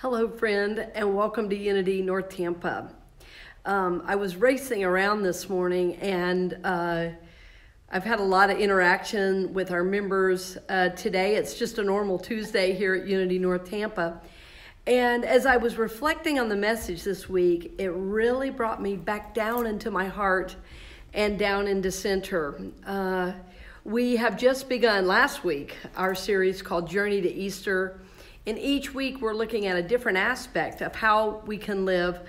Hello, friend, and welcome to Unity North Tampa. Um, I was racing around this morning and uh, I've had a lot of interaction with our members uh, today. It's just a normal Tuesday here at Unity North Tampa. And as I was reflecting on the message this week, it really brought me back down into my heart and down into center. Uh, we have just begun last week our series called Journey to Easter. And each week we're looking at a different aspect of how we can live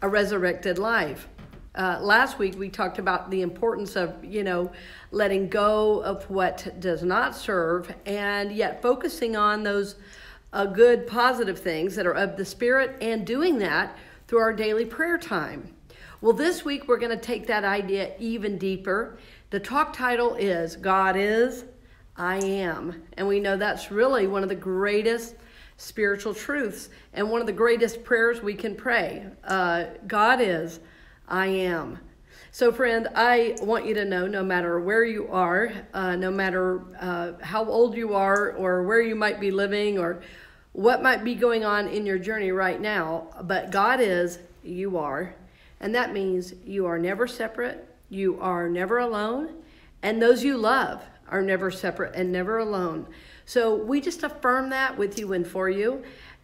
a resurrected life. Uh, last week we talked about the importance of, you know, letting go of what does not serve and yet focusing on those uh, good, positive things that are of the Spirit and doing that through our daily prayer time. Well, this week we're going to take that idea even deeper. The talk title is God is, I am. And we know that's really one of the greatest spiritual truths and one of the greatest prayers we can pray. Uh, God is, I am. So, friend, I want you to know no matter where you are, uh, no matter uh, how old you are, or where you might be living, or what might be going on in your journey right now, but God is, you are. And that means you are never separate, you are never alone, and those you love are never separate and never alone. So we just affirm that with you and for you.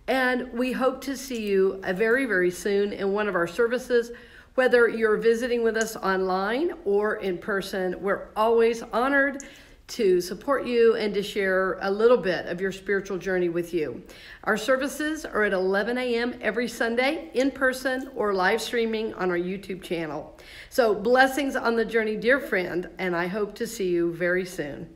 And we hope to see you uh, very, very soon in one of our services. Whether you're visiting with us online or in person, we're always honored to support you and to share a little bit of your spiritual journey with you. Our services are at 11 a.m. every Sunday in person or live streaming on our YouTube channel. So, blessings on the journey, dear friend, and I hope to see you very soon.